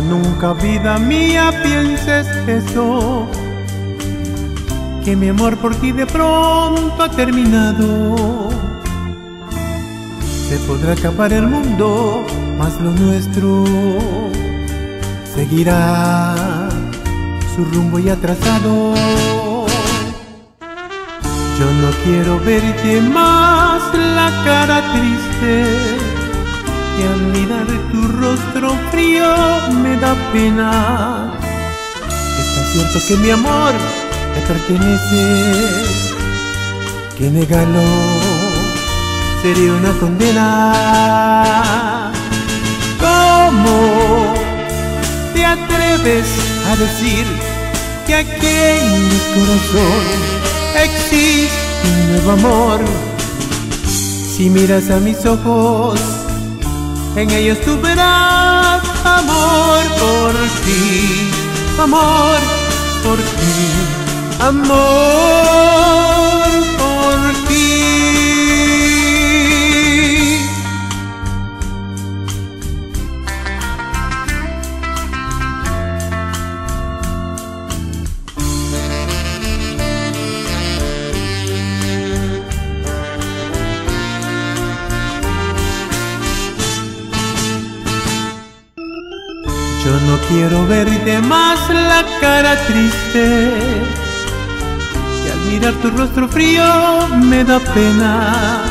nunca vida mía pienses eso, que mi amor por ti de pronto ha terminado. Se podrá acabar el mundo, mas lo nuestro seguirá su rumbo ya trazado. Yo no quiero verte más la cara triste y al mirar tu rostro frío me da pena. Está cierto que mi amor te pertenece, que negarlo sería una condena. ¿Cómo te atreves a decir que aquí en mi corazón existe un nuevo amor? Si miras a mis ojos, en ellos tú verás amor por ti, amor por ti, amor Yo no quiero verte más la cara triste. Y al mirar tu rostro frío me da pena.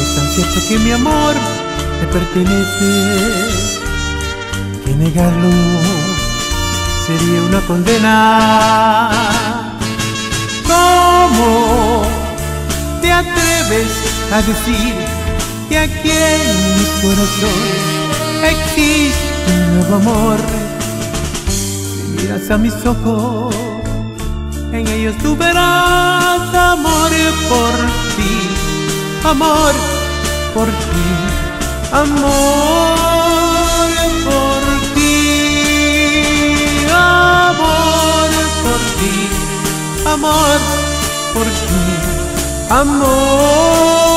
Es tan cierto que mi amor te pertenece Que negarlo sería una condena. ¿Cómo te atreves a decir que aquí en mi corazón existe amor. Si miras a mis ojos, en ellos tú verás amor por ti, amor por ti, amor por ti, amor por ti, amor por ti, amor.